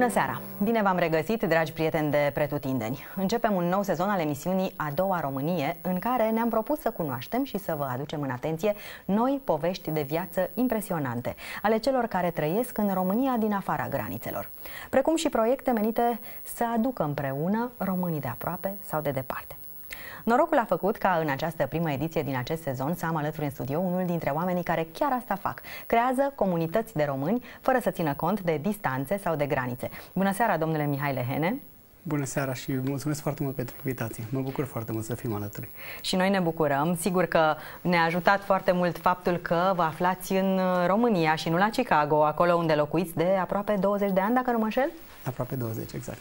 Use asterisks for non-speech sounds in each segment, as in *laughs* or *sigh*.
Bună seara! Bine v-am regăsit, dragi prieteni de Pretutindeni! Începem un nou sezon al emisiunii A doua Românie, în care ne-am propus să cunoaștem și să vă aducem în atenție noi povești de viață impresionante ale celor care trăiesc în România din afara granițelor, precum și proiecte menite să aducă împreună românii de aproape sau de departe. Norocul a făcut ca în această primă ediție din acest sezon să am alături în studio unul dintre oamenii care chiar asta fac. Creează comunități de români fără să țină cont de distanțe sau de granițe. Bună seara, domnule Mihai Lehene! Bună seara și mulțumesc foarte mult pentru invitație. Mă bucur foarte mult să fim alături. Și noi ne bucurăm. Sigur că ne-a ajutat foarte mult faptul că vă aflați în România și nu la Chicago, acolo unde locuiți de aproape 20 de ani, dacă nu mă înșel? Aproape 20, exact.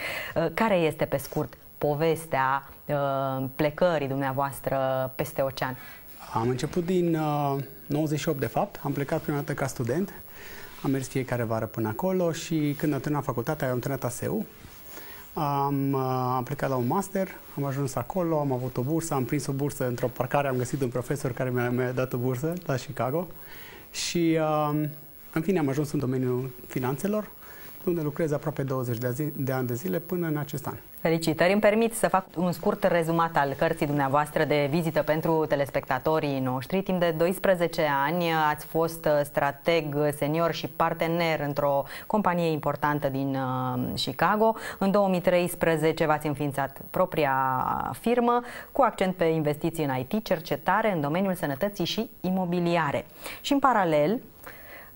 *laughs* Care este, pe scurt, povestea uh, plecării dumneavoastră peste ocean? Am început din uh, 98, de fapt. Am plecat prima dată ca student. Am mers fiecare vară până acolo și când am terminat facultatea, am terminat ASEU. Am, uh, am plecat la un master, am ajuns acolo, am avut o bursă, am prins o bursă într-o parcare, am găsit un profesor care mi-a, mi dat o bursă la Chicago și uh, în fine am ajuns în domeniul finanțelor, unde lucrez aproape 20 de, zi, de ani de zile până în acest an. Felicitări! Îmi permit să fac un scurt rezumat al cărții dumneavoastră de vizită pentru telespectatorii noștri. Timp de 12 ani ați fost strateg senior și partener într-o companie importantă din uh, Chicago. În 2013 v-ați înființat propria firmă cu accent pe investiții în IT, cercetare în domeniul sănătății și imobiliare. Și în paralel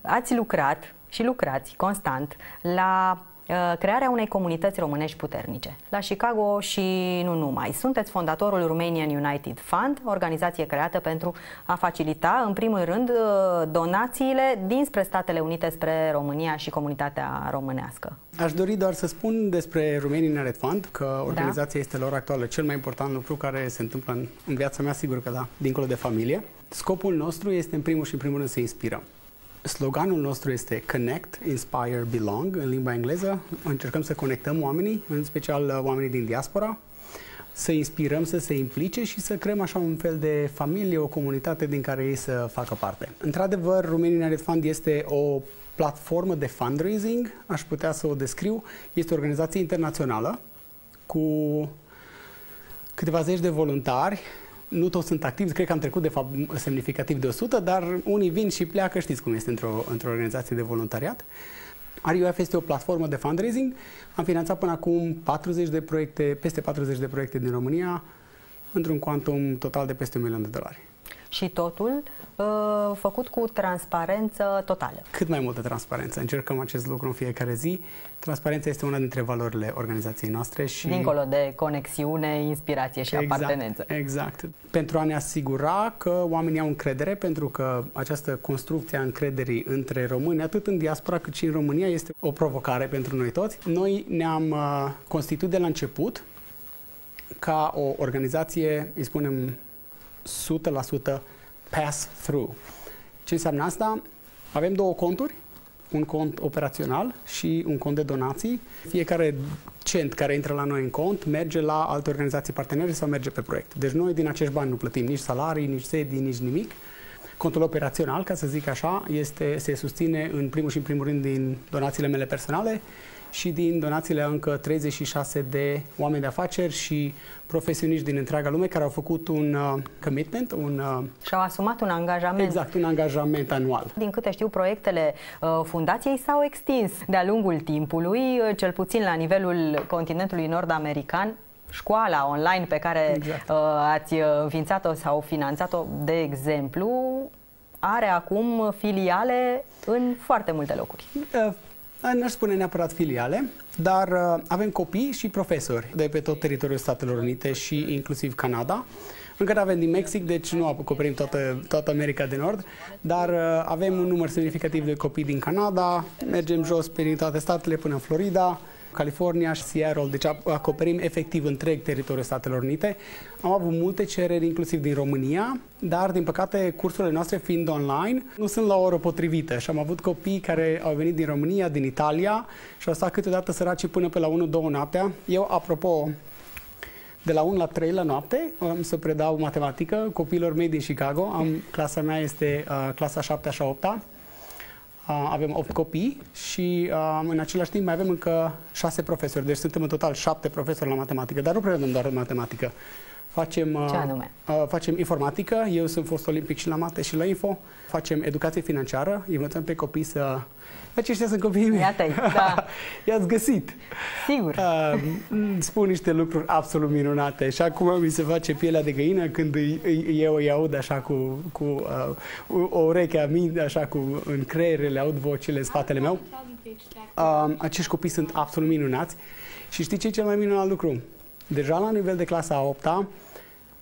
ați lucrat și lucrați constant la uh, crearea unei comunități românești puternice. La Chicago și nu numai. Sunteți fondatorul Romanian United Fund, organizație creată pentru a facilita, în primul rând, uh, donațiile dinspre Statele Unite spre România și comunitatea românească. Aș dori doar să spun despre Romanian United Fund că organizația da. este lor actuală cel mai important lucru care se întâmplă în, în viața mea, sigur că da, dincolo de familie. Scopul nostru este în primul și în primul rând să inspirăm. Sloganul nostru este Connect, Inspire, Belong în limba engleză. Încercăm să conectăm oamenii, în special uh, oamenii din diaspora, să inspirăm să se implice și să creăm așa un fel de familie, o comunitate din care ei să facă parte. Într-adevăr, Romanian Red Fund este o platformă de fundraising, aș putea să o descriu. Este o organizație internațională cu câteva zeci de voluntari nu toți sunt activi, cred că am trecut de fapt semnificativ de 100, dar unii vin și pleacă, știți cum este într-o, într-o organizație de voluntariat. RUF este o platformă de fundraising. Am finanțat până acum 40 de proiecte, peste 40 de proiecte din România, într-un quantum total de peste un milion de dolari. Și totul Uh, făcut cu transparență totală. Cât mai multă transparență. Încercăm acest lucru în fiecare zi. Transparența este una dintre valorile organizației noastre și... Dincolo de conexiune, inspirație și exact, apartenență. Exact. Pentru a ne asigura că oamenii au încredere, pentru că această construcție a încrederii între români, atât în diaspora cât și în România, este o provocare pentru noi toți. Noi ne-am uh, constituit de la început ca o organizație, îi spunem, 100% pass-through. Ce înseamnă asta? Avem două conturi, un cont operațional și un cont de donații. Fiecare cent care intră la noi în cont merge la alte organizații partenere sau merge pe proiect. Deci noi din acești bani nu plătim nici salarii, nici sedii, nici nimic. Contul operațional, ca să zic așa, este, se susține în primul și în primul rând din donațiile mele personale și din donațiile încă 36 de oameni de afaceri și profesioniști din întreaga lume care au făcut un uh, commitment, un... Uh, Și-au asumat un angajament. Exact, un angajament anual. Din câte știu, proiectele uh, fundației s-au extins de-a lungul timpului, uh, cel puțin la nivelul continentului nord-american, școala online pe care exact. uh, ați uh, înființat-o sau finanțat-o, de exemplu, are acum filiale în foarte multe locuri. Uh, N-aș spune neapărat filiale, dar uh, avem copii și profesori de pe tot teritoriul Statelor Unite și inclusiv Canada. Încă avem din Mexic, deci nu acoperim toată, toată America de Nord, dar uh, avem un număr semnificativ de copii din Canada, mergem jos pe toate statele până în Florida, California și Seattle, deci acoperim efectiv întreg teritoriul Statelor Unite. Am avut multe cereri, inclusiv din România, dar, din păcate, cursurile noastre fiind online, nu sunt la o oră potrivită și am avut copii care au venit din România, din Italia și au stat câteodată săraci până pe la 1-2 noaptea. Eu, apropo, de la 1 la 3 la noapte am să predau matematică copiilor mei din Chicago. Am, clasa mea este uh, clasa 7 și 8 -a. Uh, avem 8 copii și uh, în același timp mai avem încă 6 profesori. Deci suntem în total 7 profesori la matematică, dar nu predăm doar matematică. Facem, uh, Ce anume? Uh, facem informatică, eu sunt fost olimpic și la mate și la info. Facem educație financiară, învățăm pe copii să aceștia sunt copiii mei. Iată-i, da. *laughs* I-ați găsit. Sigur. Uh, spun niște lucruri absolut minunate și acum mi se face pielea de găină când îi, îi, eu îi aud așa cu, cu uh, o ureche a mine, așa cu în creier, le aud vocile în spatele meu. Uh, acești copii sunt absolut minunați și știi ce e cel mai minunat lucru? Deja la nivel de clasa a 8 -a,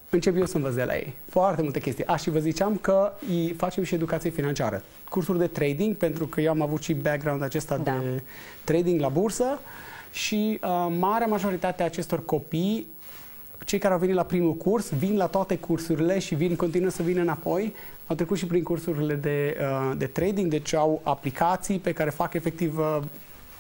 încep eu să învăț de la ei. Foarte multe chestii. A, și vă ziceam că îi facem și educație financiară. Cursuri de trading, pentru că eu am avut și background acesta da. de trading la bursă și uh, marea majoritate a acestor copii cei care au venit la primul curs vin la toate cursurile și vin, continuă să vină înapoi. Au trecut și prin cursurile de, uh, de trading, deci au aplicații pe care fac efectiv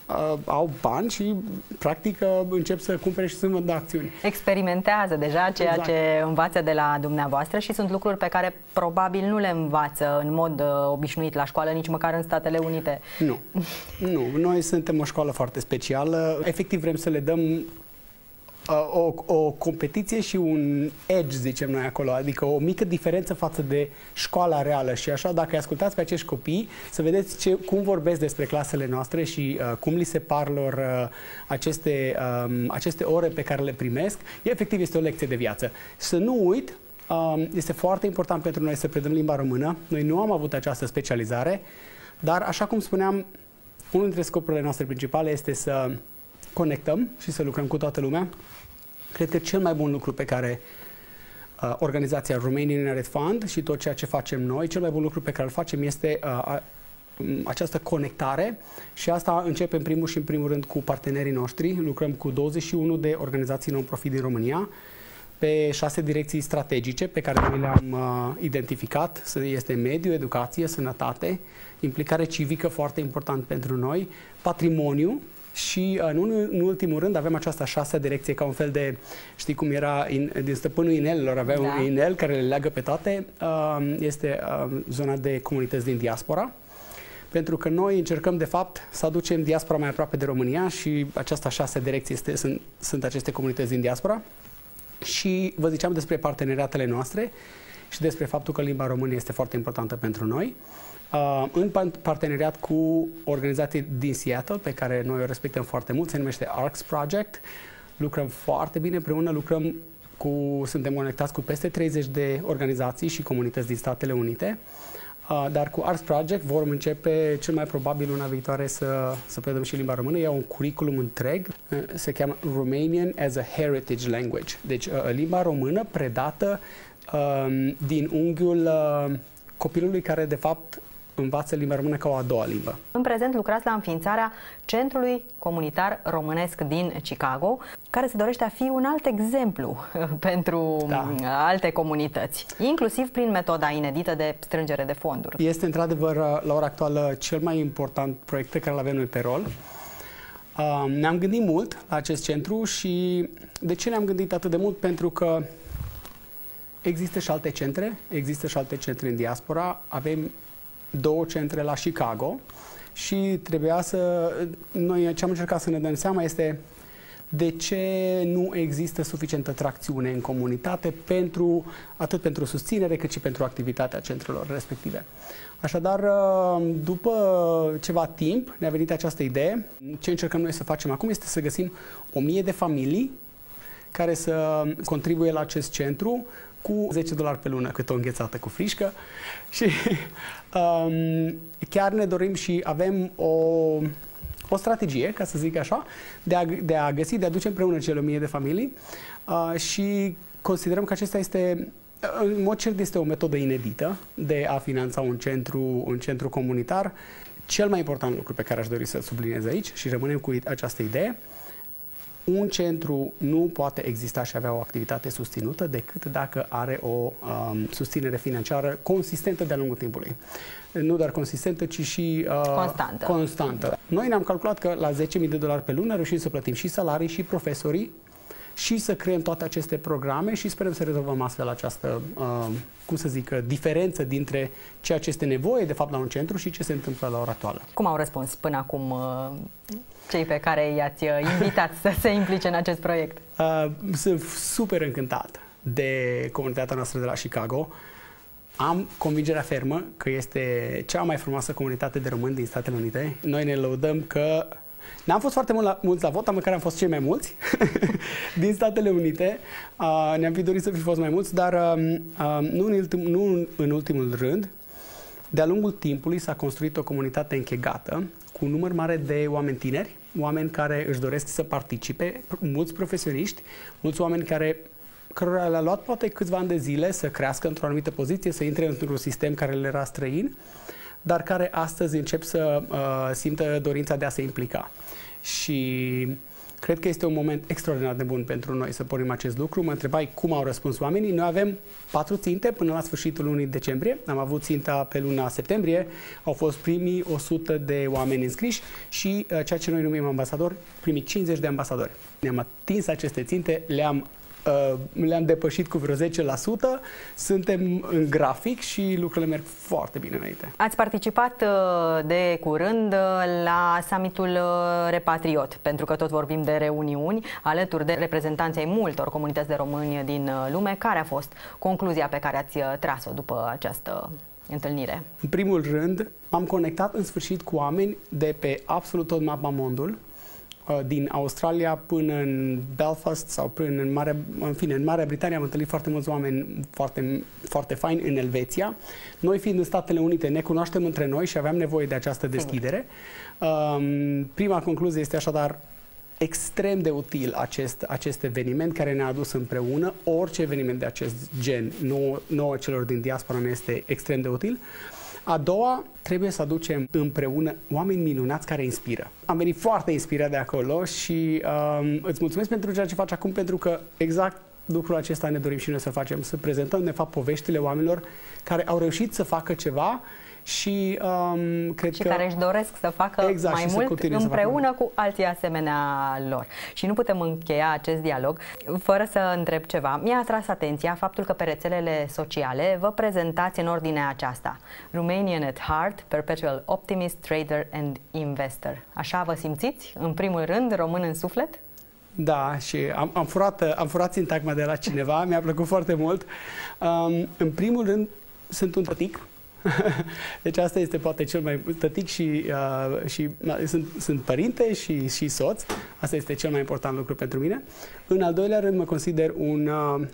uh, uh, au bani și practic uh, încep să cumpere și să vândă acțiuni. Experimentează deja ceea exact. ce învață de la dumneavoastră și sunt lucruri pe care probabil nu le învață în mod uh, obișnuit la școală, nici măcar în Statele Unite. Nu. nu. Noi suntem o școală foarte specială. Efectiv vrem să le dăm o, o competiție și un edge, zicem noi acolo, adică o mică diferență față de școala reală și așa, dacă ascultați pe acești copii, să vedeți ce, cum vorbesc despre clasele noastre și uh, cum li se par lor uh, aceste, um, aceste ore pe care le primesc, efectiv este o lecție de viață. Să nu uit, um, este foarte important pentru noi să predăm limba română. Noi nu am avut această specializare, dar așa cum spuneam, unul dintre scopurile noastre principale este să conectăm și să lucrăm cu toată lumea. Cred că cel mai bun lucru pe care uh, organizația Romanian Red Fund și tot ceea ce facem noi, cel mai bun lucru pe care îl facem este uh, această conectare și asta începe în primul și în primul rând cu partenerii noștri. Lucrăm cu 21 de organizații non-profit din România pe șase direcții strategice pe care noi le-am uh, identificat. Este mediu, educație, sănătate, implicare civică foarte important pentru noi, patrimoniu, și uh, nu în ultimul rând avem această șasea direcție ca un fel de, știi cum era in, din stăpânul inelelor, avea da. un inel care le leagă pe toate, uh, este uh, zona de comunități din diaspora pentru că noi încercăm, de fapt, să aducem diaspora mai aproape de România și această șase direcții este, sunt, sunt aceste comunități din diaspora. Și vă ziceam despre parteneriatele noastre și despre faptul că limba română este foarte importantă pentru noi. Uh, în parteneriat cu organizații din Seattle, pe care noi o respectăm foarte mult, se numește ARCS Project. Lucrăm foarte bine împreună, lucrăm cu, suntem conectați cu peste 30 de organizații și comunități din Statele Unite. Uh, dar cu Arts Project vom începe cel mai probabil luna viitoare să, să predăm și limba română. E un curriculum întreg, uh, se cheamă Romanian as a Heritage Language. Deci uh, limba română predată uh, din unghiul uh, copilului care de fapt învață limba română ca o a doua limbă. În prezent lucrați la înființarea Centrului Comunitar Românesc din Chicago, care se dorește a fi un alt exemplu *laughs* pentru da. alte comunități, inclusiv prin metoda inedită de strângere de fonduri. Este într-adevăr la ora actuală cel mai important proiect pe care îl avem noi pe rol. ne-am gândit mult la acest centru și de ce ne-am gândit atât de mult? Pentru că există și alte centre, există și alte centre în diaspora, avem două centre la Chicago și trebuia să... Noi ce am încercat să ne dăm seama este de ce nu există suficientă tracțiune în comunitate pentru, atât pentru susținere cât și pentru activitatea centrelor respective. Așadar, după ceva timp ne-a venit această idee. Ce încercăm noi să facem acum este să găsim o mie de familii care să contribuie la acest centru cu 10 dolari pe lună cât o înghețată cu frișcă *laughs* și um, chiar ne dorim și avem o, o strategie, ca să zic așa, de a, de a găsi, de a duce împreună cele 1000 de familii uh, și considerăm că acesta este în mod cert este o metodă inedită de a finanța un centru, un centru comunitar. Cel mai important lucru pe care aș dori să subliniez aici și rămânem cu această idee un centru nu poate exista și avea o activitate susținută decât dacă are o um, susținere financiară consistentă de-a lungul timpului. Nu doar consistentă, ci și uh, constantă. constantă. Noi ne-am calculat că la 10.000 de dolari pe lună reușim să plătim și salarii și profesorii și să creăm toate aceste programe și sperăm să rezolvăm astfel această, uh, cum să zic, diferență dintre ceea ce este nevoie de fapt la un centru și ce se întâmplă la ora actuală. Cum au răspuns până acum uh, cei pe care i-ați uh, invitat să se implice în acest proiect? Uh, sunt super încântat de comunitatea noastră de la Chicago. Am convingerea fermă că este cea mai frumoasă comunitate de români din Statele Unite. Noi ne lăudăm că N-am fost foarte mult la, mulți la vot, măcar am fost cei mai mulți *laughs* din Statele Unite. Uh, ne-am fi dorit să fi fost mai mulți, dar uh, uh, nu, în ultim, nu în ultimul rând, de-a lungul timpului s-a construit o comunitate închegată cu un număr mare de oameni tineri, oameni care își doresc să participe, mulți profesioniști, mulți oameni care cărora le-a luat poate câțiva ani de zile să crească într-o anumită poziție, să intre într-un sistem care le era străin, dar care astăzi încep să uh, simtă dorința de a se implica. Și cred că este un moment extraordinar de bun pentru noi să pornim acest lucru. Mă întrebai cum au răspuns oamenii. Noi avem patru ținte până la sfârșitul lunii decembrie. Am avut ținta pe luna septembrie. Au fost primii 100 de oameni înscriși și uh, ceea ce noi numim ambasadori, primii 50 de ambasadori. Ne-am atins aceste ținte, le-am Uh, le-am depășit cu vreo 10%, suntem în grafic și lucrurile merg foarte bine înainte. Ați participat uh, de curând uh, la summitul Repatriot, pentru că tot vorbim de reuniuni, alături de reprezentanții ai multor comunități de români din lume. Care a fost concluzia pe care ați tras-o după această întâlnire? În primul rând, m-am conectat în sfârșit cu oameni de pe absolut tot mapa mondul, Uh, din Australia până în Belfast sau până în Marea, în fine, în Marea Britanie am întâlnit foarte mulți oameni foarte, foarte faini în Elveția. Noi fiind în Statele Unite ne cunoaștem între noi și aveam nevoie de această deschidere. Um, prima concluzie este așadar extrem de util acest, acest eveniment care ne-a adus împreună. Orice eveniment de acest gen, nouă, nouă celor din diaspora ne este extrem de util. A doua, trebuie să aducem împreună oameni minunați care inspiră. Am venit foarte inspirat de acolo și um, îți mulțumesc pentru ceea ce faci acum, pentru că exact lucrul acesta ne dorim și noi să facem, să prezentăm, de fapt, poveștile oamenilor care au reușit să facă ceva și um, cred și că... care își doresc să facă exact, mai mult împreună cu alții asemenea lor. Și nu putem încheia acest dialog fără să întreb ceva. Mi-a atras atenția faptul că pe rețelele sociale vă prezentați în ordinea aceasta. Romanian at heart, perpetual optimist, trader and investor. Așa vă simțiți? În primul rând, român în suflet? Da, și am, am, furat, am furat sintagma de la cineva, mi-a plăcut foarte mult. Um, în primul rând, sunt un tătic, *laughs* deci asta este poate cel mai tătic și, uh, și uh, sunt, sunt părinte și, și soț. Asta este cel mai important lucru pentru mine. În al doilea rând mă consider un uh,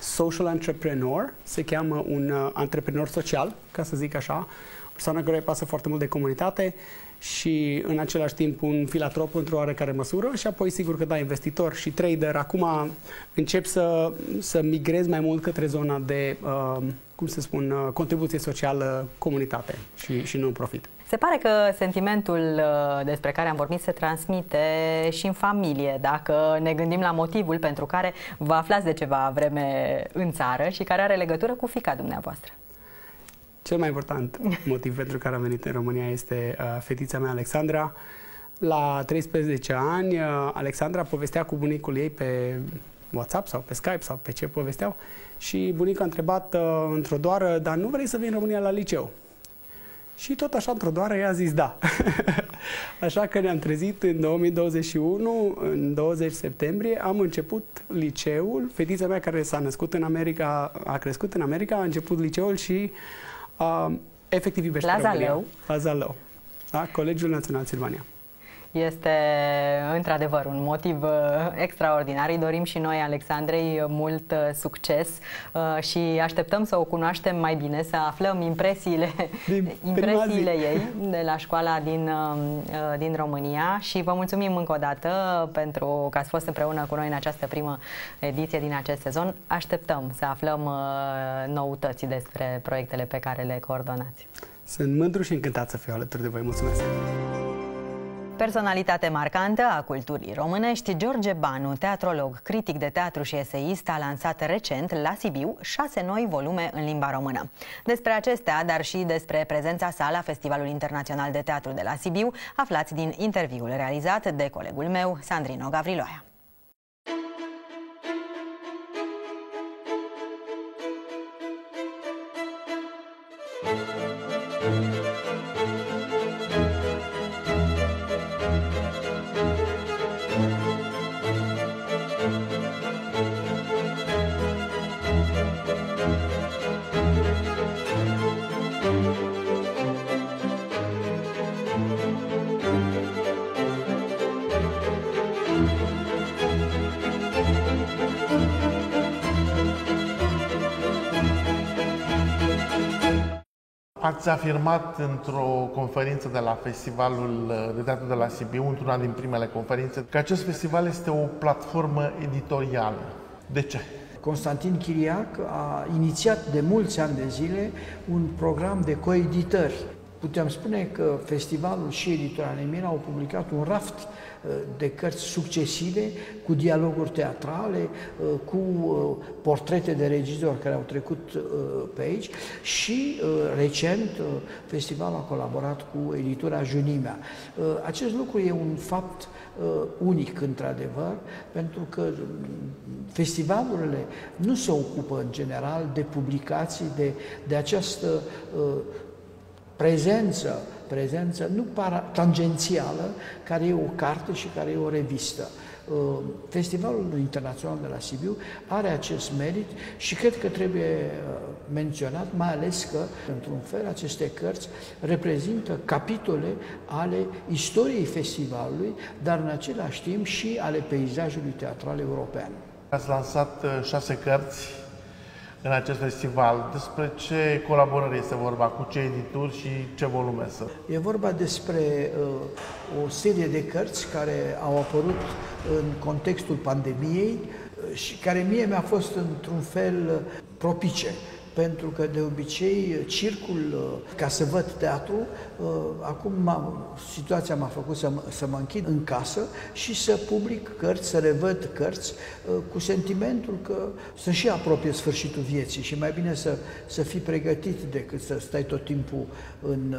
social entrepreneur, se cheamă un uh, antreprenor social, ca să zic așa, o persoană care îi pasă foarte mult de comunitate și în același timp un filatrop într-o oarecare măsură și apoi sigur că da, investitor și trader. Acum încep să, să migrez mai mult către zona de uh, cum să spun, uh, contribuție socială, comunitate și, și non-profit. Se pare că sentimentul uh, despre care am vorbit se transmite și în familie, dacă ne gândim la motivul pentru care vă aflați de ceva vreme în țară și care are legătură cu fica dumneavoastră. Cel mai important *laughs* motiv pentru care am venit în România este uh, fetița mea, Alexandra. La 13 ani, uh, Alexandra povestea cu bunicul ei pe WhatsApp sau pe Skype sau pe ce povesteau și bunica a întrebat uh, într-o doară, dar nu vrei să vii în România la liceu? Și tot așa, într-o doară, ea a zis da. *laughs* așa că ne-am trezit în 2021, în 20 septembrie, am început liceul. Fetița mea care s-a născut în America, a crescut în America, a început liceul și uh, efectiv iubește la România. Zalău. La Zalău. Da? Colegiul Național Silvania este într-adevăr un motiv uh, extraordinar. Îi dorim și noi, Alexandrei, mult uh, succes uh, și așteptăm să o cunoaștem mai bine, să aflăm impresiile, din *laughs* impresiile ei de la școala din, din România și vă mulțumim încă o dată pentru că ați fost împreună cu noi în această primă ediție din acest sezon. Așteptăm să aflăm noutăți despre proiectele pe care le coordonați. Sunt mândru și încântat să fiu alături de voi. Mulțumesc! Personalitate marcantă a culturii românești, George Banu, teatrolog, critic de teatru și eseist, a lansat recent la Sibiu șase noi volume în limba română. Despre acestea, dar și despre prezența sa la Festivalul Internațional de Teatru de la Sibiu, aflați din interviul realizat de colegul meu, Sandrino Gavriloia. Ați afirmat într-o conferință de la Festivalul de Teatru de la Sibiu, într-una din primele conferințe, că acest festival este o platformă editorială. De ce? Constantin Chiriac a inițiat de mulți ani de zile un program de coeditări. Putem spune că festivalul și editora Nemira au publicat un raft de cărți succesive, cu dialoguri teatrale, uh, cu uh, portrete de regizori care au trecut uh, pe aici și recent festivalul a colaborat cu editura Junimea. Acest lucru e un fapt unic, într-adevăr, pentru că festivalurile nu se ocupă, în general, de publicații, de, de această prezență prezență nu para, tangențială, care e o carte și care e o revistă. Uh, Festivalul Internațional de la Sibiu are acest merit și cred că trebuie uh, menționat, mai ales că, într-un fel, aceste cărți reprezintă capitole ale istoriei festivalului, dar în același timp și ale peisajului teatral european. Ați lansat uh, șase cărți în acest festival. Despre ce colaborări este vorba, cu ce edituri și ce volume sunt? E vorba despre uh, o serie de cărți care au apărut în contextul pandemiei uh, și care mie mi-a fost într-un fel uh, propice pentru că de obicei circul, uh, ca să văd teatru, uh, acum situația m-a făcut să mă, să mă închid în casă și să public cărți, să revăd cărți, uh, cu sentimentul că să și apropie sfârșitul vieții și mai bine să, să fii pregătit decât să stai tot timpul în,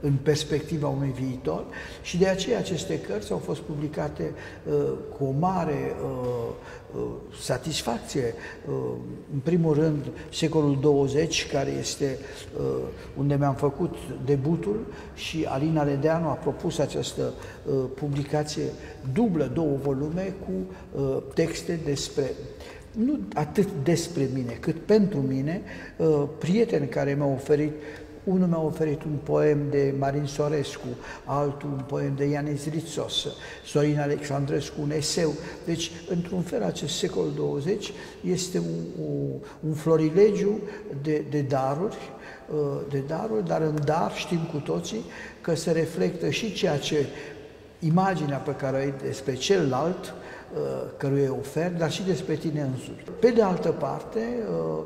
în perspectiva unui viitor. Și de aceea aceste cărți au fost publicate cu o mare satisfacție. În primul rând, secolul 20, care este uh, unde mi-am făcut debutul și Alina Redeanu a propus această uh, publicație dublă, două volume cu uh, texte despre nu atât despre mine, cât pentru mine, prieteni care mi-au oferit unul mi-a oferit un poem de Marin Sorescu, altul un poem de Ianis Ritsos, Sorin Alexandrescu un eseu. Deci, într-un fel, acest secol 20 este un, un, un florilegiu de, de daruri, uh, de daruri, dar în dar știm cu toții că se reflectă și ceea ce imaginea pe care o ai despre celălalt, uh, căruia ofer, dar și despre tine însuți. Pe de altă parte, uh,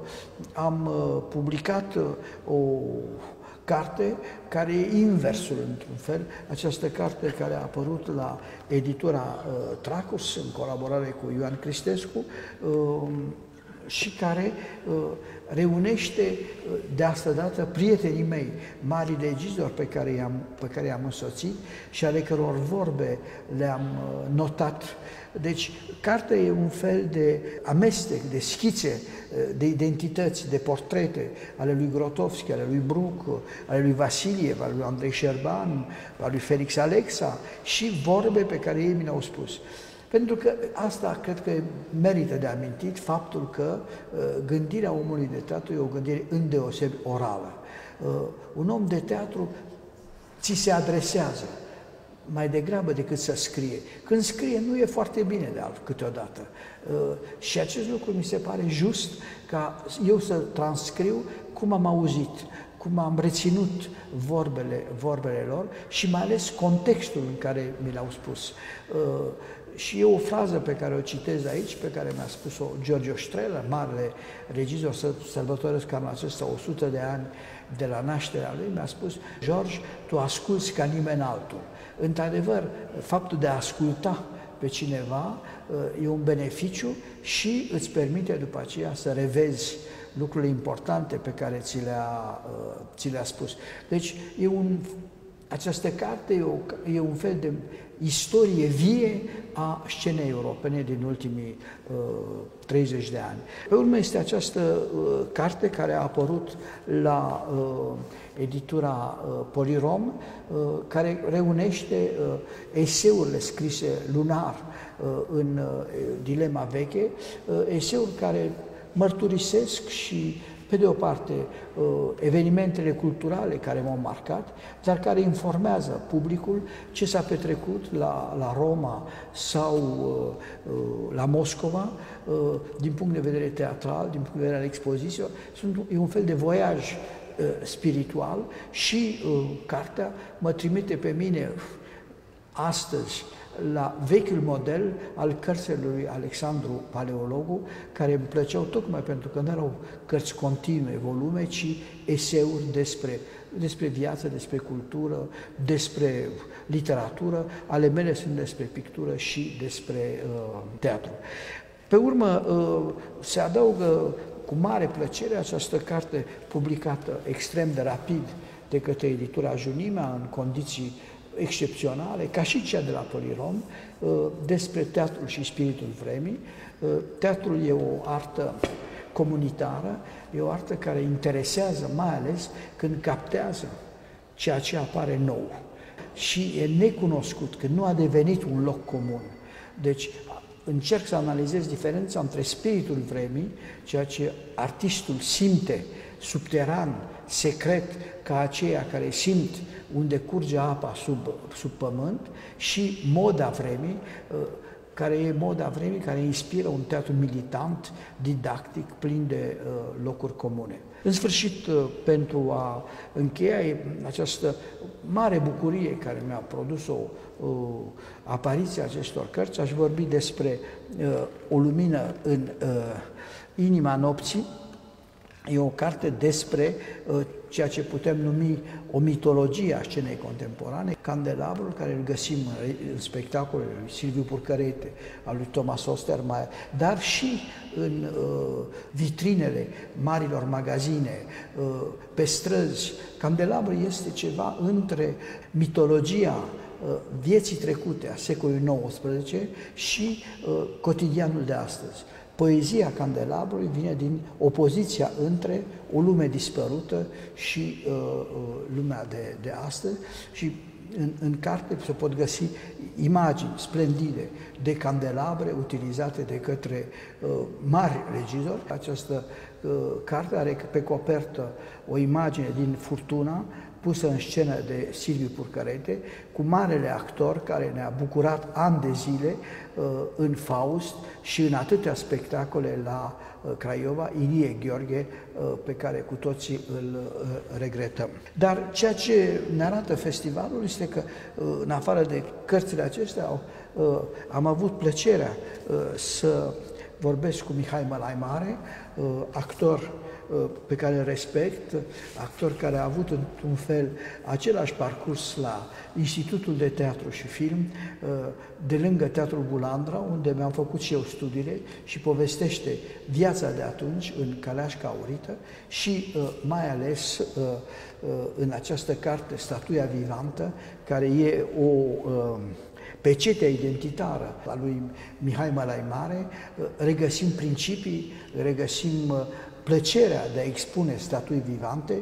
am publicat o carte care e inversul, într-un fel, această carte care a apărut la editura uh, Tracus, în colaborare cu Ioan Cristescu, uh, și care uh, reunește uh, de asta dată prietenii mei, mari legizori pe care i-am, pe care i-am însoțit și ale căror vorbe le-am uh, notat deci, cartea e un fel de amestec, de schițe, eh, de identități, de portrete ale lui Grotowski, ale lui Bruc, ale lui Vasiliev, ale lui Andrei Șerban, ale lui Felix Alexa și vorbe pe care ei mi le-au spus. Pentru că asta cred că merită de amintit faptul că uh, gândirea omului de teatru e o gândire îndeosebi orală. Uh, un om de teatru ți se adresează, mai degrabă decât să scrie. Când scrie nu e foarte bine de alt câteodată. Uh, și acest lucru mi se pare just ca eu să transcriu cum am auzit, cum am reținut vorbele, vorbele lor și mai ales contextul în care mi le-au spus. Uh, și e o frază pe care o citez aici, pe care mi-a spus-o Giorgio Strela, marele regizor, să sărbătoresc anul acesta 100 de ani de la nașterea lui, mi-a spus, George, tu asculți ca nimeni altul. Într-adevăr, faptul de a asculta pe cineva uh, e un beneficiu și îți permite după aceea să revezi lucrurile importante pe care ți le-a, uh, ți le-a spus. Deci e un Această carte e, o, e un fel de istorie vie a scenei europene din ultimii uh, 30 de ani. Pe urmă este această uh, carte care a apărut la uh, editura uh, Polirom, uh, care reunește uh, eseurile scrise lunar uh, în uh, dilema veche, uh, eseuri care mărturisesc și pe de o parte, uh, evenimentele culturale care m-au marcat, dar care informează publicul ce s-a petrecut la, la Roma sau uh, uh, la Moscova, din punct de vedere teatral, din punct de vedere al expozițiilor. Sunt, e un fel de voiaj spiritual și cartea mă trimite pe mine astăzi la vechiul model al cărților lui Alexandru Paleologu, care îmi plăceau tocmai pentru că nu erau cărți continue, volume, ci eseuri despre, despre viață, despre cultură, despre literatură. Ale mele sunt despre pictură și despre uh, teatru. Pe urmă, uh, se adaugă cu mare plăcere această carte publicată extrem de rapid de către editura Junimea în condiții excepționale, ca și cea de la Polirom, uh, despre teatrul și spiritul vremii. Uh, teatrul e o artă comunitară, e o artă care interesează mai ales când captează ceea ce apare nou și e necunoscut, când nu a devenit un loc comun. Deci încerc să analizez diferența între spiritul vremii, ceea ce artistul simte subteran, secret, ca aceia care simt unde curge apa sub, sub pământ și moda vremii, uh, care e moda vremii, care inspiră un teatru militant, didactic, plin de uh, locuri comune. În sfârșit, uh, pentru a încheia această mare bucurie care mi-a produs o apariția acestor cărți, aș vorbi despre o lumină în inima nopții, E o carte despre uh, ceea ce putem numi o mitologie a scenei contemporane, candelabrul care îl găsim în, în spectacolele lui Silviu Purcărete, al lui Thomas Ostermaier, dar și în uh, vitrinele marilor magazine, uh, pe străzi. Candelabrul este ceva între mitologia uh, vieții trecute a secolului XIX și uh, cotidianul de astăzi. Poezia Candelabrului vine din opoziția între o lume dispărută și uh, uh, lumea de, de astăzi și în, în carte se pot găsi imagini splendide de candelabre utilizate de către uh, mari regizori. Această uh, carte are pe copertă o imagine din Furtuna, pusă în scenă de Silviu Purcărete, cu marele actor care ne-a bucurat ani de zile uh, în Faust și în atâtea spectacole la uh, Craiova, Ilie Gheorghe, uh, pe care cu toții îl regretăm. Dar ceea ce ne arată festivalul este că, în afară de cărțile acestea, am avut plăcerea să vorbesc cu Mihai Mălaimare, actor Uh, pe care îl respect, actor care a avut într-un fel același parcurs la Institutul de Teatru și Film, uh, de lângă Teatrul Bulandra, unde mi-am făcut și eu studiile și povestește viața de atunci în Caleașca Aurită și uh, mai ales în această carte, Statuia Vivantă, care e o pecetea identitară a lui Mihai Malai Mare, regăsim principii, regăsim plăcerea de a expune statui vivante.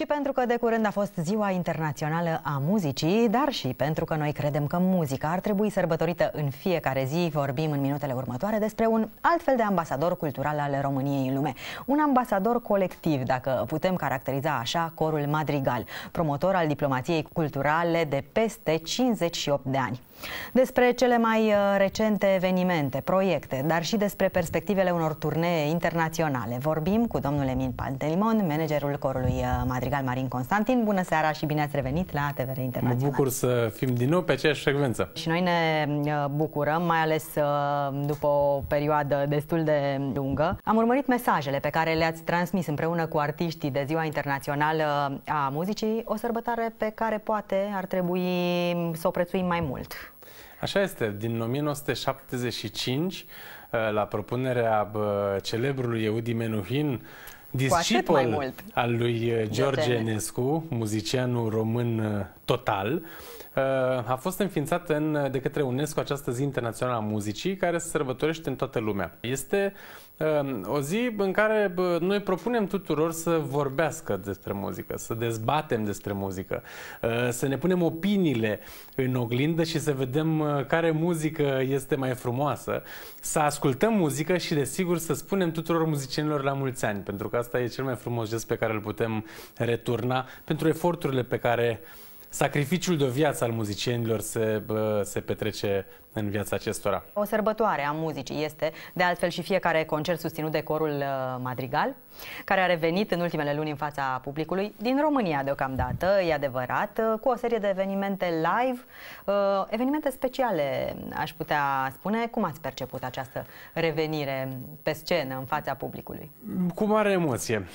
Și pentru că de curând a fost Ziua Internațională a Muzicii, dar și pentru că noi credem că muzica ar trebui sărbătorită în fiecare zi, vorbim în minutele următoare despre un alt fel de ambasador cultural al României în lume. Un ambasador colectiv, dacă putem caracteriza așa, corul Madrigal, promotor al diplomației culturale de peste 58 de ani. Despre cele mai uh, recente evenimente, proiecte, dar și despre perspectivele unor turnee internaționale. Vorbim cu domnul Emil Pantelimon, managerul corului uh, Madrigal. Madrigal Marin Constantin. Bună seara și bine ați revenit la TVR Internațional. Mă bucur să fim din nou pe aceeași frecvență. Și noi ne uh, bucurăm, mai ales uh, după o perioadă destul de lungă. Am urmărit mesajele pe care le-ați transmis împreună cu artiștii de Ziua Internațională a Muzicii, o sărbătoare pe care poate ar trebui să o prețuim mai mult. Așa este, din 1975, uh, la propunerea celebrului Eudi Menuhin, discipol al lui uh, George Enescu, muzicianul român uh, total, a fost înființată în, de către UNESCO această zi internațională a muzicii care se sărbătorește în toată lumea. Este uh, o zi în care uh, noi propunem tuturor să vorbească despre muzică, să dezbatem despre muzică, uh, să ne punem opiniile în oglindă și să vedem uh, care muzică este mai frumoasă, să ascultăm muzică și desigur să spunem tuturor muzicienilor la mulți ani, pentru că asta e cel mai frumos gest pe care îl putem returna pentru eforturile pe care sacrificiul de o viață al muzicienilor se, se petrece în viața acestora. O sărbătoare a muzicii este, de altfel, și fiecare concert susținut de corul uh, Madrigal, care a revenit în ultimele luni în fața publicului, din România deocamdată, e adevărat, uh, cu o serie de evenimente live, uh, evenimente speciale, aș putea spune. Cum ați perceput această revenire pe scenă în fața publicului? Cu mare emoție.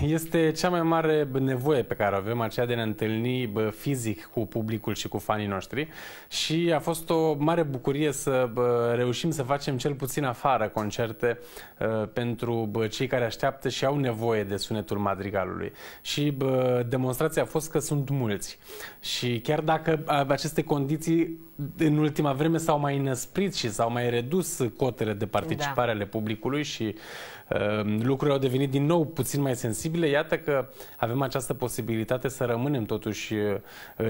Este cea mai mare nevoie pe care o avem, aceea de a ne întâlni fizic cu publicul și cu fanii noștri și a fost o mare bucurie bucurie să reușim să facem cel puțin afară concerte uh, pentru cei care așteaptă și au nevoie de sunetul madrigalului. Și demonstrația a fost că sunt mulți. Și chiar dacă aceste condiții în ultima vreme s-au mai năsprit și s-au mai redus cotele de participare da. ale publicului și uh, lucrurile au devenit din nou puțin mai sensibile, iată că avem această posibilitate să rămânem totuși uh,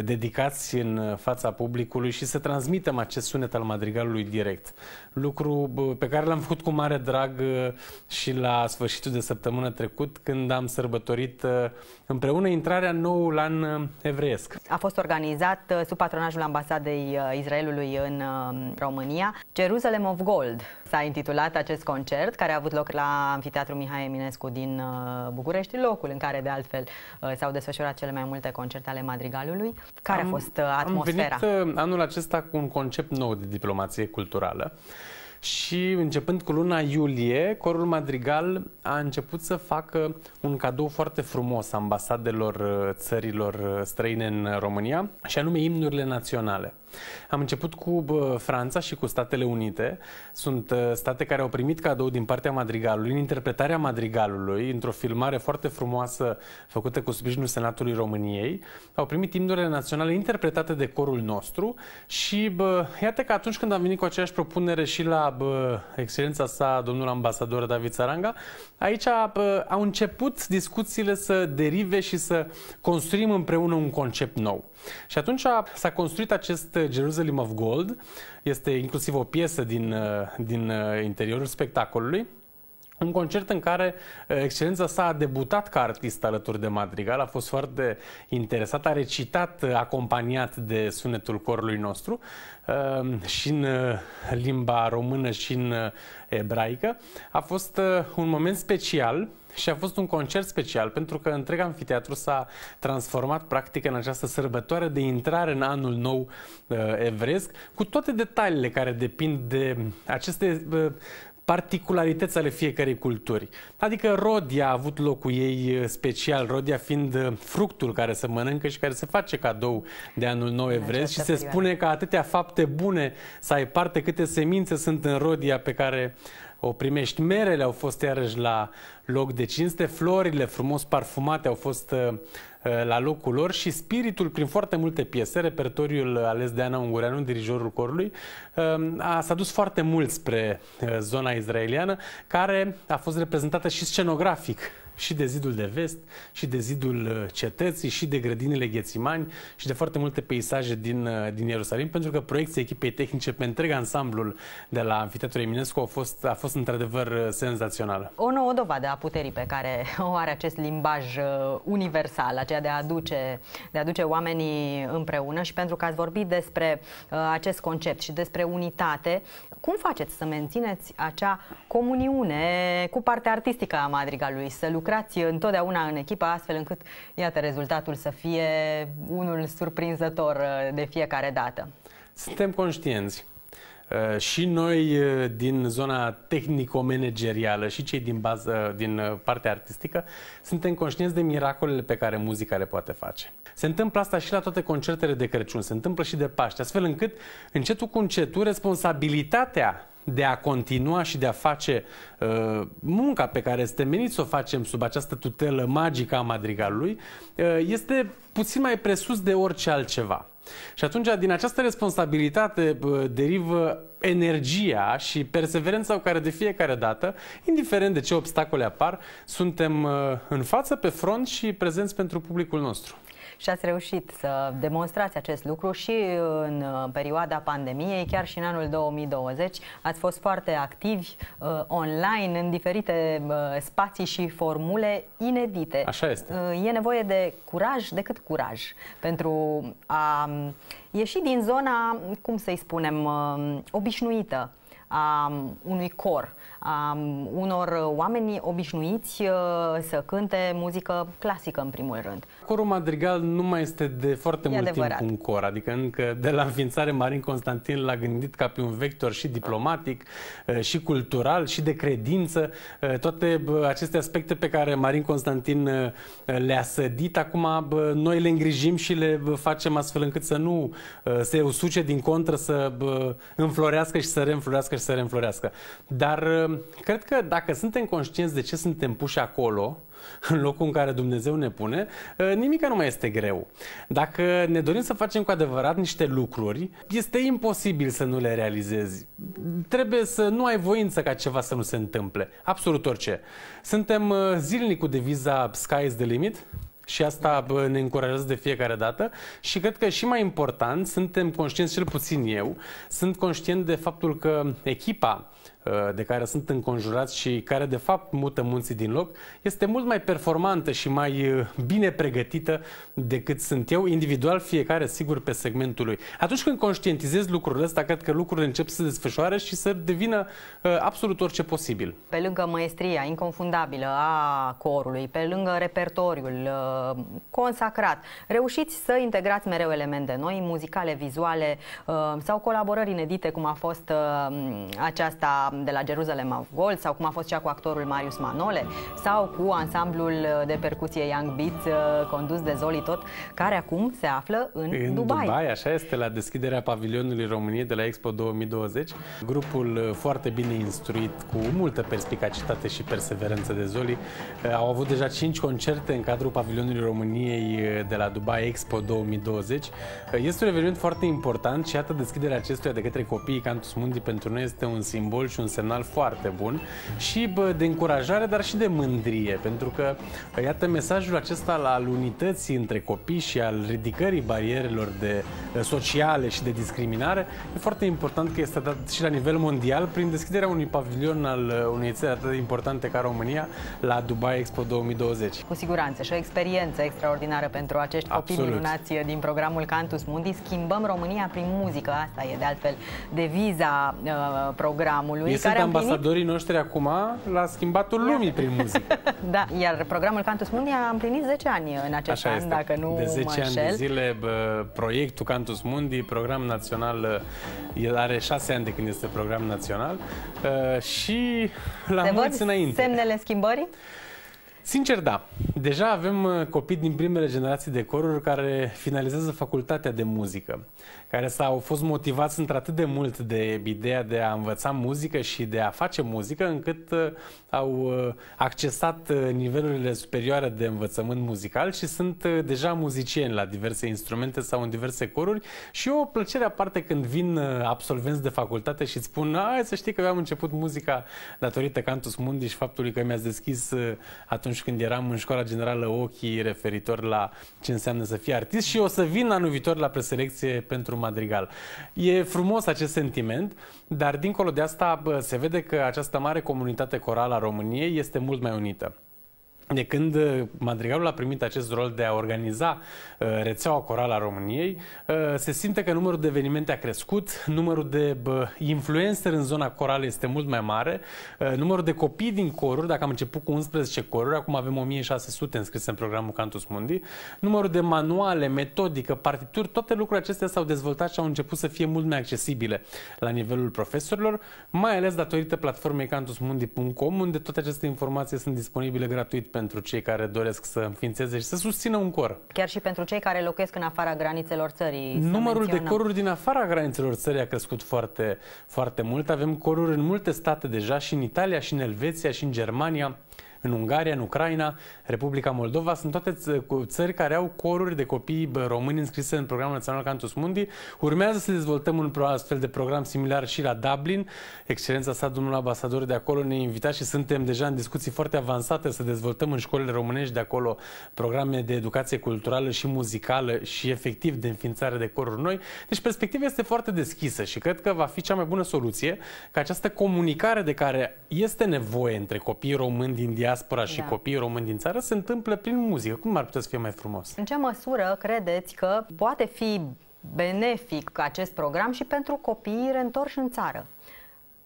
dedicați în fața publicului și să transmitem acest sunet al madrigalului direct. Lucru uh, pe care l-am făcut cu mare drag uh, și la sfârșitul de săptămână trecut când am sărbătorit uh, împreună intrarea în noul an evreiesc. A fost organizat sub patronajul ambasadei Israelului în um, România. Jerusalem of Gold s-a intitulat acest concert, care a avut loc la Amfiteatru Mihai Eminescu din uh, București, locul în care, de altfel, uh, s-au desfășurat cele mai multe concerte ale Madrigalului. Care am, a fost uh, atmosfera? Am venit anul acesta cu un concept nou de diplomație culturală și începând cu luna iulie, Corul Madrigal a început să facă un cadou foarte frumos ambasadelor țărilor străine în România, și anume imnurile naționale. Am început cu Franța și cu Statele Unite. Sunt uh, state care au primit cadou din partea madrigalului, în interpretarea madrigalului, într-o filmare foarte frumoasă făcută cu sprijinul Senatului României. Au primit imnurile naționale interpretate de corul nostru și bă, iată că atunci când am venit cu aceeași propunere și la bă, excelența sa, domnul ambasador David Saranga, aici bă, au început discuțiile să derive și să construim împreună un concept nou. Și atunci s-a construit acest Jerusalem of Gold, este inclusiv o piesă din, uh, din uh, interiorul spectacolului, un concert în care uh, excelența sa a debutat ca artist alături de Madrigal, a fost foarte interesat, a recitat acompaniat de sunetul corului nostru și în limba română și în ebraică. A fost un moment special și a fost un concert special pentru că întreg amfiteatru s-a transformat practic în această sărbătoare de intrare în anul nou uh, evresc, cu toate detaliile care depind de aceste uh, particularități ale fiecarei culturi. Adică Rodia a avut locul ei uh, special, Rodia fiind uh, fructul care se mănâncă și care se face cadou de anul nou evresc și se spune că atâtea fapte bune să ai parte câte semințe sunt în Rodia pe care o primești. Merele au fost iarăși la loc de cinste, florile frumos parfumate au fost uh, uh, la locul lor și spiritul, prin foarte multe piese, repertoriul ales de Ana Ungureanu, dirijorul corului, uh, a, s-a dus foarte mult spre zona izraeliană, care a fost reprezentată și scenografic și de zidul de vest, și de zidul uh, cetății, și de grădinile Ghețimani, și de foarte multe peisaje din, uh, din Ierusalim, pentru că proiecția echipei tehnice pe întreg ansamblul de la Amfiteatrul Eminescu a fost, a fost într-adevăr uh, senzațională. O nouă dovadă a puterii pe care o are acest limbaj universal, aceea de a aduce, de a aduce oamenii împreună și pentru că ați vorbit despre uh, acest concept și despre unitate, cum faceți să mențineți acea comuniune cu partea artistică a madrigalului, să lucrați lucrați întotdeauna în echipă, astfel încât, iată, rezultatul să fie unul surprinzător de fiecare dată. Suntem conștienți Uh, și noi uh, din zona tehnico-managerială și cei din bază, din uh, partea artistică, suntem conștienți de miracolele pe care muzica le poate face. Se întâmplă asta și la toate concertele de Crăciun, se întâmplă și de Paște, astfel încât, încetul cu încetul, responsabilitatea de a continua și de a face uh, munca pe care este menit să o facem sub această tutelă magică a madrigalului uh, este puțin mai presus de orice altceva. Și atunci, din această responsabilitate derivă energia și perseverența cu care de fiecare dată, indiferent de ce obstacole apar, suntem în față, pe front și prezenți pentru publicul nostru și ați reușit să demonstrați acest lucru și în uh, perioada pandemiei, chiar și în anul 2020. Ați fost foarte activi uh, online în diferite uh, spații și formule inedite. Așa este. Uh, e nevoie de curaj, decât curaj, pentru a um, ieși din zona, cum să-i spunem, uh, obișnuită a unui cor, a unor oameni obișnuiți uh, să cânte muzică clasică în primul rând. Corul Madrigal nu mai este de foarte e mult adevărat. timp un cor, adică încă de la înființare Marin Constantin l-a gândit ca pe un vector și diplomatic, uh, și cultural, și de credință. Uh, toate aceste aspecte pe care Marin Constantin le-a sădit, acum noi le îngrijim și le facem astfel încât să nu se usuce din contră, să înflorească și să reînflorească și să reînflorească. Dar uh, cred că dacă suntem conștienți de ce suntem puși acolo, *laughs* în locul în care Dumnezeu ne pune, uh, nimic nu mai este greu. Dacă ne dorim să facem cu adevărat niște lucruri, este imposibil să nu le realizezi. Trebuie să nu ai voință ca ceva să nu se întâmple. Absolut orice. Suntem uh, zilnic cu deviza Sky is the limit, și asta ne încurajează de fiecare dată. Și cred că și mai important, suntem conștienți, cel puțin eu, sunt conștient de faptul că echipa Uh, de care sunt înconjurați și care de fapt mută munții din loc, este mult mai performantă și mai uh, bine pregătită decât sunt eu, individual, fiecare sigur pe segmentul lui. Atunci când conștientizez lucrurile astea, cred că lucrurile încep să se desfășoare și să devină uh, absolut orice posibil. Pe lângă maestria inconfundabilă a corului, pe lângă repertoriul uh, consacrat, reușiți să integrați mereu elemente noi, muzicale, vizuale uh, sau colaborări inedite, cum a fost uh, aceasta de la Jerusalem of Gold sau cum a fost cea cu actorul Marius Manole sau cu ansamblul de percuție Young Beats uh, condus de Zoli Tot, care acum se află în, în Dubai. Dubai, așa este, la deschiderea pavilionului României de la Expo 2020. Grupul uh, foarte bine instruit, cu multă perspicacitate și perseverență de Zoli, uh, au avut deja 5 concerte în cadrul pavilionului României de la Dubai Expo 2020. Este un eveniment foarte important și iată deschiderea acestuia de către copiii Cantus Mundi pentru noi este un simbol și un semnal foarte bun și bă, de încurajare, dar și de mândrie, pentru că, iată, mesajul acesta al unității între copii și al ridicării barierelor de sociale și de discriminare e foarte important că este dat și la nivel mondial prin deschiderea unui pavilion al unei țări atât de importante ca România la Dubai Expo 2020. Cu siguranță și o experiență extraordinară pentru acești copii Absolut. minunați din programul Cantus Mundi. Schimbăm România prin muzică. Asta e de altfel deviza uh, programului. Ei care sunt ambasadorii împlinit... noștri acum la schimbatul lumii prin muzică. *laughs* da, iar programul Cantus Mundi a împlinit 10 ani în acest Așa an, este. dacă nu De 10 mă ani de zile, bă, proiectul Cantus Mundi, program național, el are 6 ani de când este program național uh, și la Se mulți înainte. semnele schimbării? Sincer, da. Deja avem uh, copii din primele generații de coruri care finalizează facultatea de muzică, care s-au fost motivați într-atât de mult de ideea de a învăța muzică și de a face muzică, încât uh, au uh, accesat nivelurile superioare de învățământ muzical și sunt deja muzicieni la diverse instrumente sau în diverse coruri. Și o plăcere aparte când vin absolvenți de facultate și îți spun, hai să știi că eu am început muzica datorită Cantus Mundi și faptului că mi-ați deschis atunci atunci când eram în școala generală ochii referitor la ce înseamnă să fii artist și o să vin anul viitor la preselecție pentru Madrigal. E frumos acest sentiment, dar dincolo de asta se vede că această mare comunitate corală a României este mult mai unită. De când uh, Madrigalul a primit acest rol de a organiza uh, rețeaua corală a României, uh, se simte că numărul de evenimente a crescut, numărul de influencer în zona corală este mult mai mare, numărul de copii din coruri, dacă am început cu 11 coruri, acum avem 1600 înscrise în programul Cantus Mundi, numărul de manuale, metodică, partituri, toate lucrurile acestea s-au dezvoltat și au început să fie mult mai accesibile la nivelul profesorilor, mai ales datorită platformei cantusmundi.com, unde toate aceste informații sunt disponibile gratuit pentru cei care doresc să înființeze și să susțină un cor. Chiar și pentru cei care locuiesc în afara granițelor țării. Numărul de coruri din afara granițelor țării a crescut foarte, foarte mult. Avem coruri în multe state deja, și în Italia, și în Elveția, și în Germania în Ungaria, în Ucraina, Republica Moldova. Sunt toate țări care au coruri de copii români înscrise în programul național Cantus Mundi. Urmează să dezvoltăm un astfel de program similar și la Dublin. Excelența sa, domnul ambasador de acolo, ne-a invitat și suntem deja în discuții foarte avansate să dezvoltăm în școlile românești de acolo programe de educație culturală și muzicală și efectiv de înființare de coruri noi. Deci perspectiva este foarte deschisă și cred că va fi cea mai bună soluție ca această comunicare de care este nevoie între copiii români din diaspora diaspora și da. copiii români din țară se întâmplă prin muzică. Cum ar putea să fie mai frumos? În ce măsură credeți că poate fi benefic acest program și pentru copiii reîntorși în țară?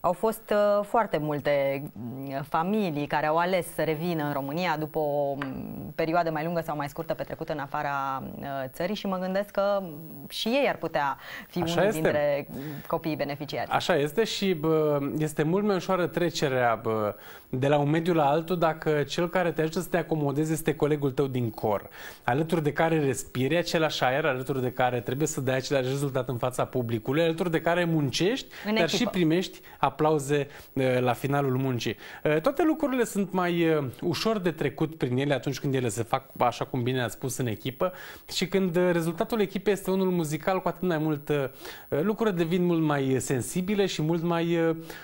Au fost uh, foarte multe mm, familii care au ales să revină în România după o mm, perioadă mai lungă sau mai scurtă petrecută în afara uh, țării și mă gândesc că și ei ar putea fi Așa unul este. dintre copiii beneficiari. Așa este și bă, este mult mai ușoară trecerea bă, de la un mediu la altul dacă cel care te ajută să te acomodezi este colegul tău din cor, alături de care respiri același aer, alături de care trebuie să dai același rezultat în fața publicului, alături de care muncești, în dar echipă. și primești aplauze uh, la finalul muncii. Uh, toate lucrurile sunt mai uh, ușor de trecut prin ele atunci când ele se fac, așa cum bine a spus, în echipă și când rezultatul echipei este unul muzical, cu atât mai mult lucrurile devin mult mai sensibile și mult mai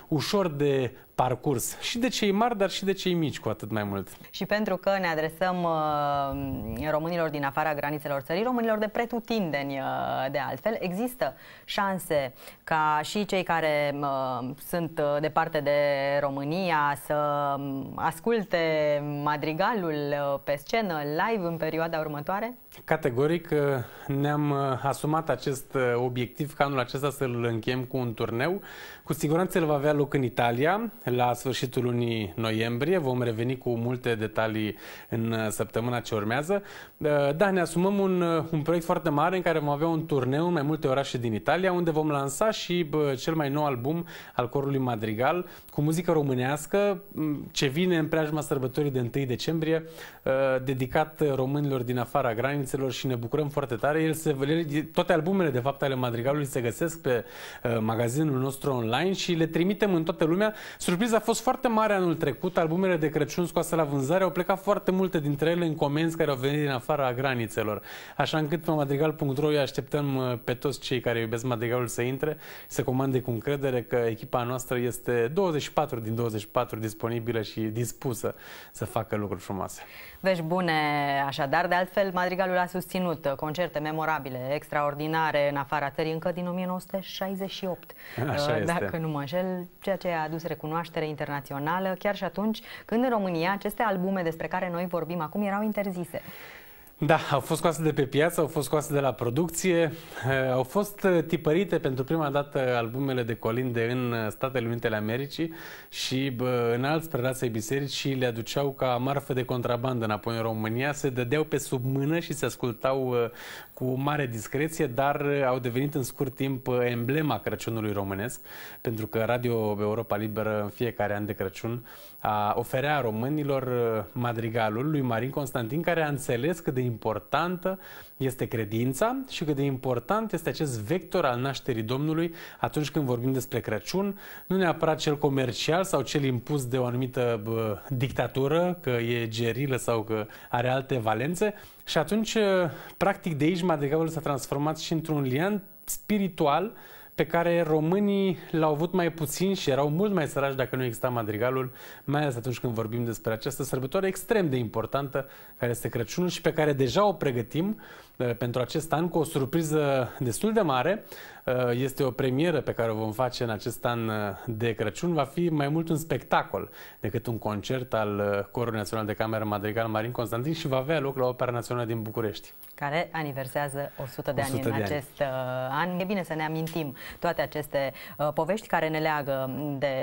ușor de parcurs și de cei mari, dar și de cei mici cu atât mai mult. Și pentru că ne adresăm uh, românilor din afara granițelor țării, românilor de pretutindeni uh, de altfel, există șanse ca și cei care uh, sunt uh, departe de România să um, asculte madrigalul uh, pe scenă live în perioada următoare? Categoric uh, ne-am uh, asumat acest obiectiv ca anul acesta să-l încheiem cu un turneu. Cu siguranță el va avea loc în Italia, la sfârșitul lunii noiembrie. Vom reveni cu multe detalii în uh, săptămâna ce urmează. Uh, da, ne asumăm un, uh, un proiect foarte mare în care vom avea un turneu în mai multe orașe din Italia, unde vom lansa și bă, cel mai nou album al corului Madrigal cu muzică românească ce vine în preajma sărbătorii de 1 decembrie, dedicat românilor din afara granițelor și ne bucurăm foarte tare. El se, toate albumele, de fapt, ale Madrigalului se găsesc pe magazinul nostru online și le trimitem în toată lumea. Surpriza a fost foarte mare anul trecut. Albumele de Crăciun scoase la vânzare au plecat foarte multe dintre ele în comenzi care au venit din afara granițelor. Așa încât pe madrigal.ro îi așteptăm uh, pe toți cei care iubesc Madrigalul să intre, să comande cu încredere că echipa noastră este 24 din 24 disponibilă și dispusă să facă lucruri frumoase. Vești bune, așadar. De altfel, Madrigalul a susținut concerte memorabile, extraordinare în afara țării încă din 1968. Așa uh, Dacă nu mă înșel, ceea ce a adus recunoaștere internațională, chiar și atunci când în România aceste albume despre care noi vorbim acum erau interzise. Da, au fost scoase de pe piață, au fost scoase de la producție, eh, au fost eh, tipărite pentru prima dată albumele de colinde în eh, Statele Unite ale Americii și bă, în alți predați biserici și le aduceau ca marfă de contrabandă înapoi în România, se dădeau pe sub mână și se ascultau cu mare discreție, dar au devenit în scurt timp emblema Crăciunului românesc, pentru că Radio Europa Liberă în fiecare an de Crăciun a oferea românilor madrigalul lui Marin Constantin, care a înțeles cât de importantă este credința și cât de important este acest vector al nașterii Domnului atunci când vorbim despre Crăciun, nu neapărat cel comercial sau cel impus de o anumită bă, dictatură, că e gerilă sau că are alte valențe. Și atunci, practic, de aici Madrigalul s-a transformat și într-un lian spiritual pe care românii l-au avut mai puțin și erau mult mai săraci dacă nu exista madrigalul, mai ales atunci când vorbim despre această sărbătoare extrem de importantă care este Crăciunul și pe care deja o pregătim uh, pentru acest an cu o surpriză destul de mare. Este o premieră pe care o vom face în acest an de Crăciun. Va fi mai mult un spectacol decât un concert al Corului Național de Cameră Madrigal Marin Constantin și va avea loc la Opera Națională din București. Care aniversează 100 de 100 ani de în ani. acest an. E bine să ne amintim toate aceste povești care ne leagă de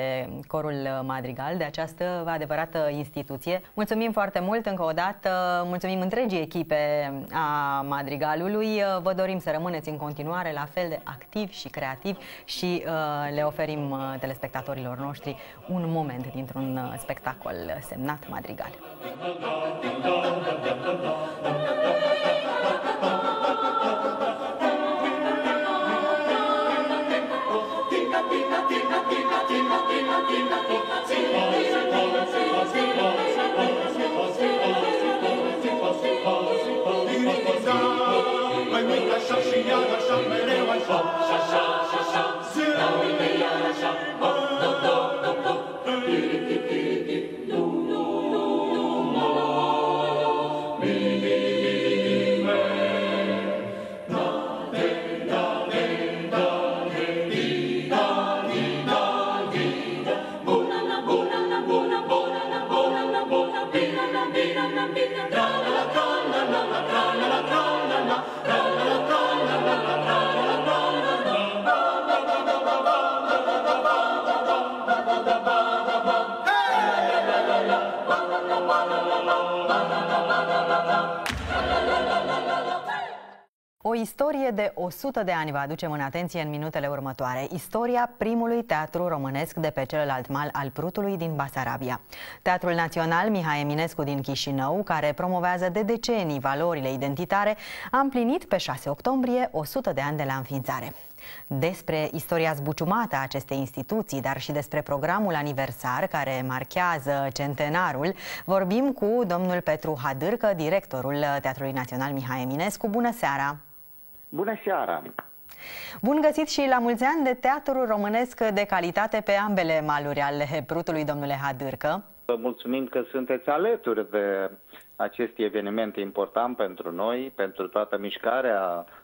Corul Madrigal, de această adevărată instituție. Mulțumim foarte mult încă o dată, mulțumim întregii echipe a Madrigalului. Vă dorim să rămâneți în continuare la fel de activi și creativi și uh, le oferim uh, telespectatorilor noștri un moment dintr-un uh, spectacol semnat Madrigal. 上心呀呀上，万里万里上，上上上上，万里万里呀呀。O istorie de 100 de ani vă aducem în atenție în minutele următoare. Istoria primului teatru românesc de pe celălalt mal al Prutului din Basarabia. Teatrul Național Mihai Eminescu din Chișinău, care promovează de decenii valorile identitare, a împlinit pe 6 octombrie 100 de ani de la înființare. Despre istoria zbuciumată a acestei instituții, dar și despre programul aniversar care marchează centenarul, vorbim cu domnul Petru Hadârcă, directorul Teatrului Național Mihai Eminescu. Bună seara! Bună seara! Bun găsit și la mulți ani de teatru românesc de calitate pe ambele maluri ale Prutului, domnule Hadârcă. Vă mulțumim că sunteți alături de acest eveniment important pentru noi, pentru toată mișcarea Uh,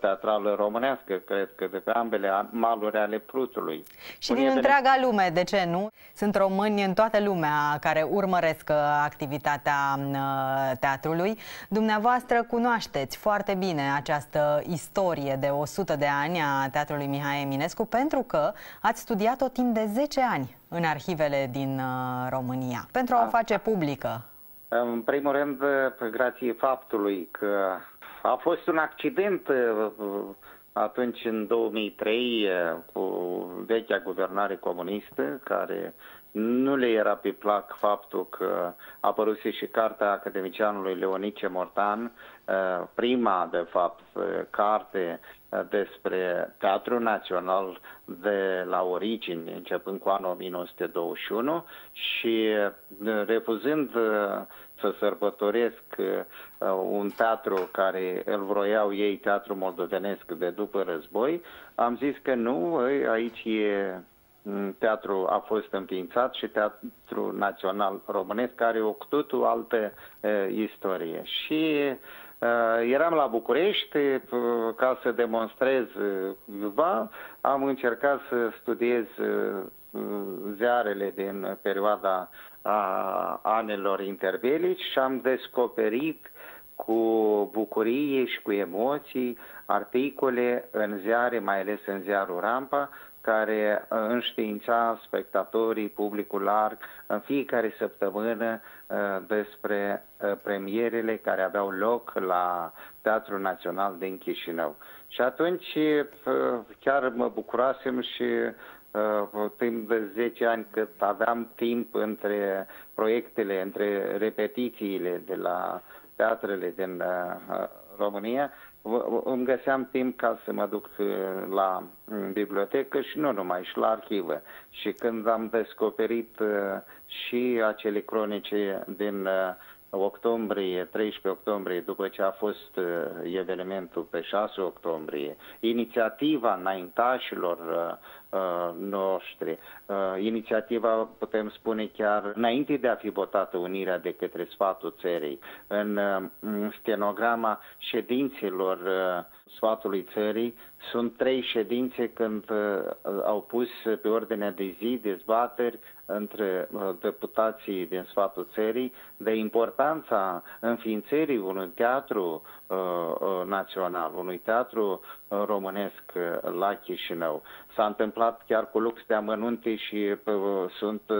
teatrală românească, cred că de pe ambele maluri ale Prutului. Și din întreaga lume, de ce nu? Sunt români în toată lumea care urmăresc uh, activitatea uh, teatrului. Dumneavoastră cunoașteți foarte bine această istorie de 100 de ani a Teatrului Mihai Eminescu pentru că ați studiat-o timp de 10 ani în arhivele din România pentru a o face publică. În primul rând, grație faptului că a fost un accident uh, atunci în 2003 uh, cu vechea guvernare comunistă care nu le era pe plac faptul că a apărut și cartea academicianului Leonice Mortan, uh, prima, de fapt, carte despre Teatrul Național de la origini, începând cu anul 1921 și refuzând să sărbătoresc un teatru care îl vroiau ei, teatru moldovenesc de după război, am zis că nu, aici e teatru a fost înființat și Teatru Național Românesc care o cu totul altă uh, istorie. Și uh, eram la București uh, ca să demonstrez ceva, am încercat să studiez ziarele din perioada a anilor interbelici și am descoperit cu bucurie și cu emoții articole în ziare, mai ales în ziarul Rampa, care uh, înștiința spectatorii, publicul larg, în fiecare săptămână uh, despre uh, premierele care aveau loc la Teatrul Național din Chișinău. Și atunci chiar mă bucurasem și timp de 10 ani cât aveam timp între proiectele, între repetițiile de la teatrele din România, îmi găseam timp ca să mă duc uh, la bibliotecă și nu numai, și la arhivă. Și când am descoperit uh, și acele cronice din uh, octombrie, 13 octombrie, după ce a fost uh, evenimentul pe 6 octombrie, inițiativa înaintașilor uh, uh, noștri, inițiativa, putem spune chiar înainte de a fi votată unirea de către sfatul țării, în stenograma ședințelor sfatului țării, sunt trei ședințe când au pus pe ordinea de zi dezbateri între deputații din sfatul țării de importanța înființării unui teatru uh, uh, național, unui teatru uh, românesc uh, la Chișinău. S-a întâmplat chiar cu lux de amănunte și uh, sunt uh,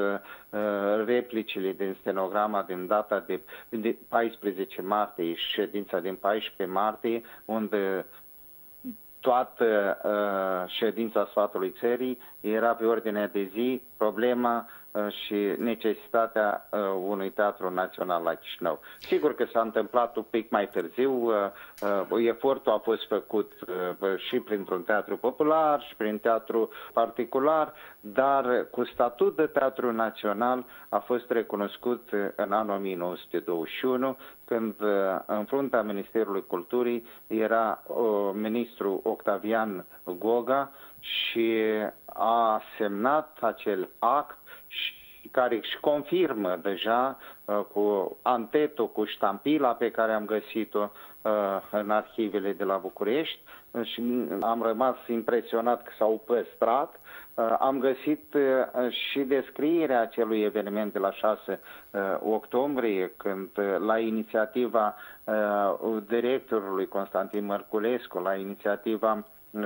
replicile din stenograma din data de, de 14 martie, ședința din 14 martie, unde toată uh, ședința sfatului țării era pe ordinea de zi problema Uh, și necesitatea uh, unui teatru național la Chișinău. Sigur că s-a întâmplat un pic mai târziu, uh, efortul a fost făcut și printr-un teatru popular și prin teatru particular, dar cu statut de teatru național a fost recunoscut în anul 1921, când în fruntea Ministerului Culturii era ministru Octavian Goga și a semnat acel act care își confirmă deja uh, cu antetul, cu ștampila pe care am găsit-o uh, în arhivele de la București și am rămas impresionat că s-au păstrat. Uh, am găsit uh, și descrierea acelui eveniment de la 6 uh, octombrie, când uh, la inițiativa uh, directorului Constantin Mărculescu, la inițiativa uh,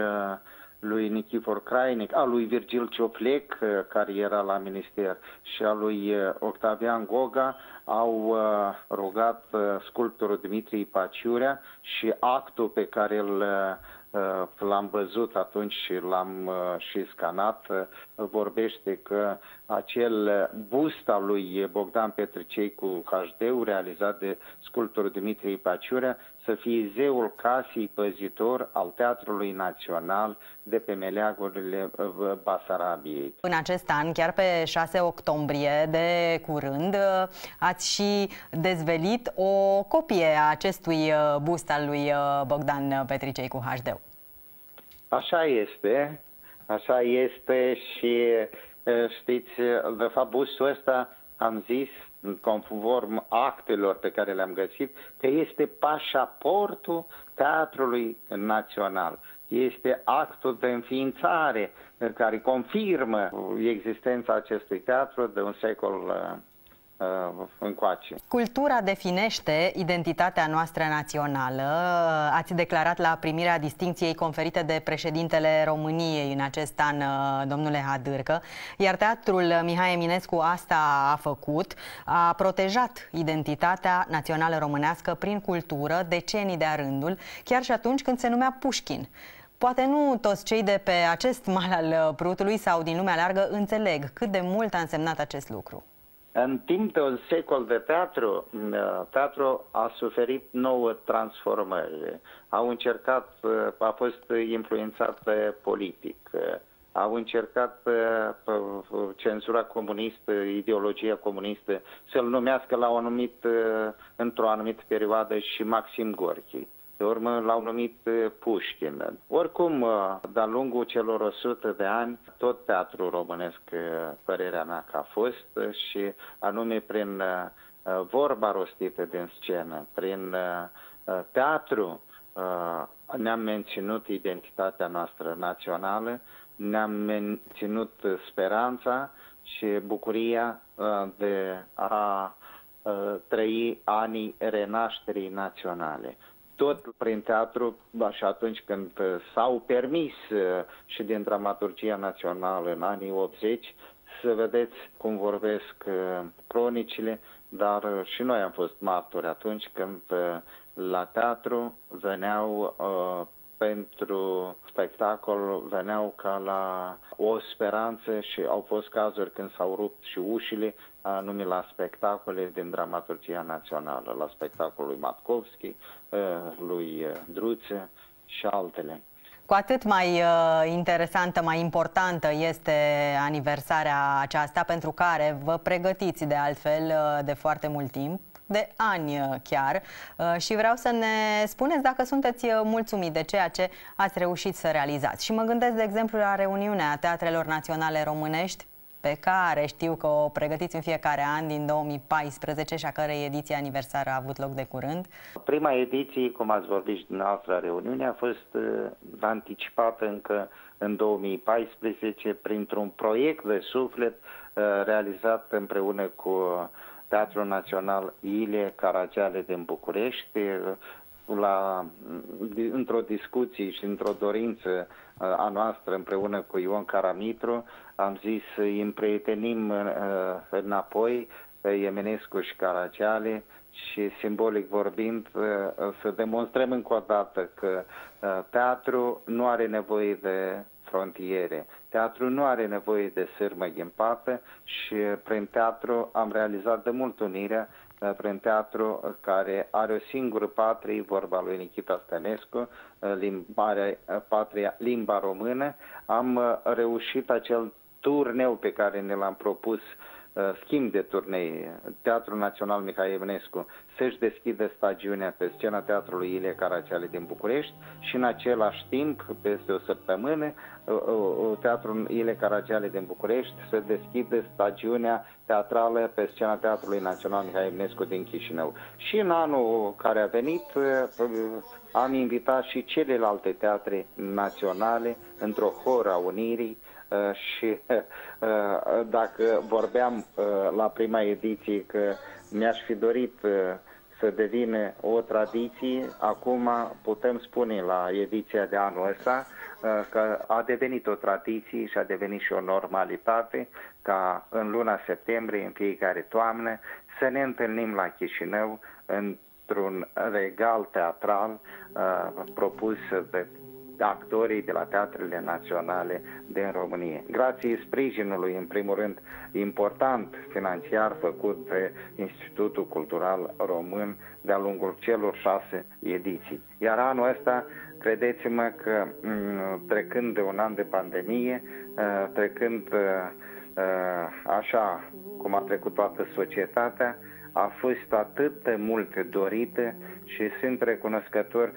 lui Nichifor Crainic, a lui Virgil Cioflec, uh, care era la minister, și a lui uh, Octavian Goga, au uh, rugat sculptorul Dimitrie Paciurea și actul pe care îl l-am văzut atunci și l-am și scanat, vorbește că acel bust al lui Bogdan Petricei cu HD realizat de sculptorul Dimitrie Paciurea să fie zeul casii păzitor al Teatrului Național de pe meleagurile uh, Basarabiei. În acest an, chiar pe 6 octombrie de curând, uh, ați și dezvelit o copie a acestui uh, bust al lui Bogdan Petricei cu HD. Așa este, așa este și știți, de fapt bustul ăsta am zis conform actelor pe care le-am găsit, că este pașaportul Teatrului Național. Este actul de înființare care confirmă existența acestui teatru de un secol uh, încoace. Cultura definește identitatea noastră națională. Ați declarat la primirea distincției conferite de președintele României în acest an, uh, domnule Hadârcă, iar teatrul Mihai Eminescu asta a făcut, a protejat identitatea națională românească prin cultură decenii de-a rândul, chiar și atunci când se numea Pușkin. Poate nu toți cei de pe acest mal al Prutului sau din lumea largă înțeleg cât de mult a însemnat acest lucru. În timp de un secol de teatru, teatru a suferit nouă transformări. Au încercat, a fost influențat politic, au încercat cenzura comunistă, ideologia comunistă, să-l numească la o anumit, într-o anumită perioadă și Maxim Gorki. Pe urmă l-au numit uh, Pușkin. Oricum, uh, de-a lungul celor 100 de ani, tot teatrul românesc, uh, părerea mea că a fost și anume prin vorba rostită din scenă, prin teatru, ne-am menținut identitatea noastră națională, ne-am menținut speranța și bucuria de a trăi anii renașterii naționale tot prin teatru, și atunci când uh, s-au permis uh, și din dramaturgia națională în anii 80, să vedeți cum vorbesc uh, cronicile, dar și noi am fost martori atunci când la teatru veneau pentru spectacol veneau ca la o speranță și au fost cazuri când s-au rupt și ușile, anume la spectacole din dramaturgia națională, la spectacolul lui Matkovski, lui Druțe și altele. Cu atât mai uh, interesantă, mai importantă este aniversarea aceasta pentru care vă pregătiți de altfel uh, de foarte mult timp. De ani chiar și vreau să ne spuneți dacă sunteți mulțumit de ceea ce ați reușit să realizați. Și mă gândesc, de exemplu, la reuniunea Teatrelor Naționale Românești pe care știu că o pregătiți în fiecare an din 2014 și a cărei ediție aniversară a avut loc de curând. Prima ediție, cum ați vorbit și dumneavoastră, reuniunea a fost uh, anticipată încă în 2014 printr-un proiect de suflet uh, realizat împreună cu Teatrul Național Ilie Caragiale din București, uh, la, într-o discuție și într-o dorință a noastră împreună cu Ion Caramitru, am zis să îi împrietenim uh, înapoi pe Eminescu și Caragiale și simbolic vorbind uh, să demonstrăm încă o dată că uh, teatru nu are nevoie de frontiere. Teatru nu are nevoie de sârmă ghimpată și prin teatru am realizat de mult unirea prin teatru care are o singură patrie, vorba lui Nikita Stănescu, limbarea, patria, limba română. Am reușit acel turneu pe care ne l-am propus uh, schimb de turnei, Teatrul Național Mihai Evnescu să-și deschide stagiunea pe scena Teatrului Ilie Caraciale din București și în același timp, peste o săptămână, uh, uh, Teatrul Ilie Caraciale din București să deschide stagiunea teatrală pe scena Teatrului Național Mihai Evnescu din Chișinău. Și în anul care a venit am invitat și celelalte teatre naționale într-o hora unirii Uh, și uh, dacă vorbeam uh, la prima ediție că mi-aș fi dorit să devină o tradiție, acum putem spune la ediția de anul ăsta că a devenit o tradiție și a devenit și o normalitate ca în luna septembrie, în fiecare toamnă, să ne întâlnim la Chișinău într-un regal teatral uh, propus de actorii de la teatrele naționale din România. Grație sprijinului, în primul rând, important financiar făcut de Institutul Cultural Român de-a lungul celor șase ediții. Iar anul ăsta, credeți-mă că mm, trecând de un an de pandemie, uh, trecând uh, uh, așa cum a trecut toată societatea, a fost atât de multe dorite și sunt recunoscător uh,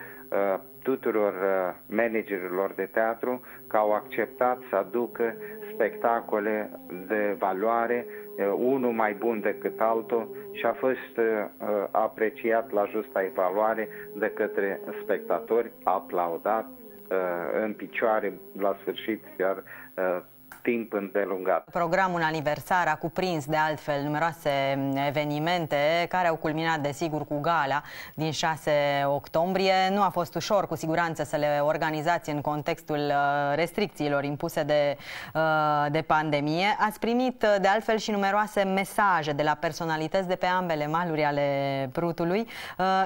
tuturor uh, managerilor de teatru că au acceptat să aducă spectacole de valoare, uh, unul mai bun decât altul și a fost uh, apreciat la justa evaluare de către spectatori, aplaudat uh, în picioare la sfârșit, chiar uh, timp îndelungat. Programul aniversar a cuprins de altfel numeroase evenimente care au culminat desigur cu gala din 6 octombrie. Nu a fost ușor cu siguranță să le organizați în contextul uh, restricțiilor impuse de, uh, de pandemie. Ați primit uh, de altfel și numeroase mesaje de la personalități de pe ambele maluri ale Prutului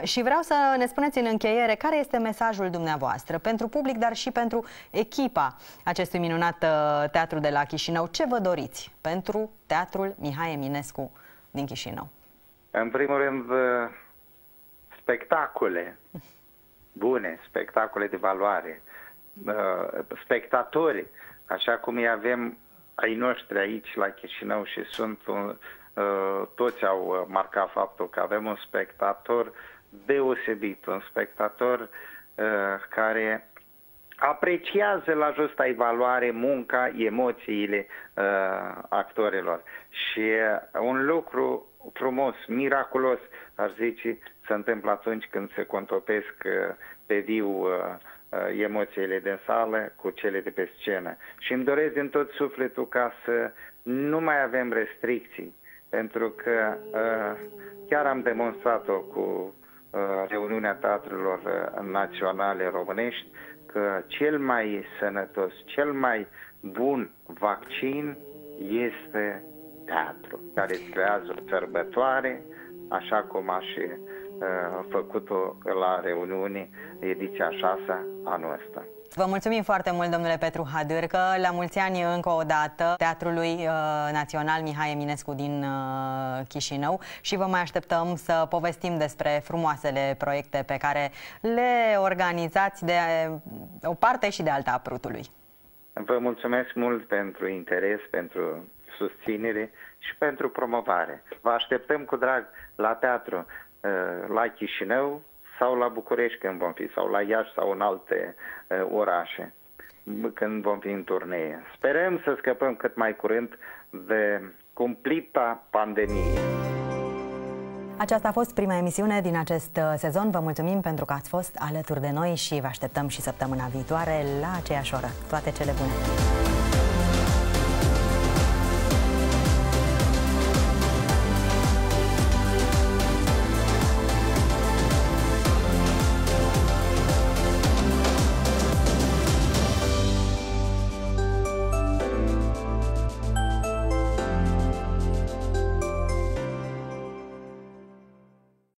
și vreau să ne spuneți în încheiere care este mesajul dumneavoastră pentru public, dar și pentru echipa acestui minunat teatru de la Chișinău. Ce vă doriți pentru Teatrul Mihai Eminescu din Chișinău? În primul rând, uh, spectacole bune, spectacole de valoare, uh, spectatori, așa cum îi avem ai noștri aici la Chișinău și sunt un, uh, toți au marcat faptul că avem un spectator deosebit, un spectator care apreciază la justa evaluare munca, emoțiile uh, actorilor. Și uh, un lucru frumos, miraculos, ar zice, se întâmplă atunci când se contopesc uh, pe viu uh, uh, emoțiile din sală cu cele de pe scenă. Și îmi doresc din tot sufletul ca să nu mai avem restricții, pentru că uh, chiar am demonstrat-o cu uh, reuniunea teatrelor uh, naționale românești, că cel mai sănătos, cel mai bun vaccin este teatru, care îți creează o sărbătoare, așa cum a și uh, făcut-o la reuniune ediția 6 anul ăsta. Vă mulțumim foarte mult, domnule Petru Hadârcă. La mulți ani încă o dată Teatrului uh, Național Mihai Eminescu din uh, Chișinău și vă mai așteptăm să povestim despre frumoasele proiecte pe care le organizați de uh, o parte și de alta a Prutului. Vă mulțumesc mult pentru interes, pentru susținere și pentru promovare. Vă așteptăm cu drag la teatru, la Chișinău sau la București când vom fi, sau la Iași sau în alte orașe când vom fi în turnee. Sperăm să scăpăm cât mai curând de cumplita pandemie. Aceasta a fost prima emisiune din acest uh, sezon. Vă mulțumim pentru că ați fost alături de noi și vă așteptăm și săptămâna viitoare la aceeași oră. Toate cele bune!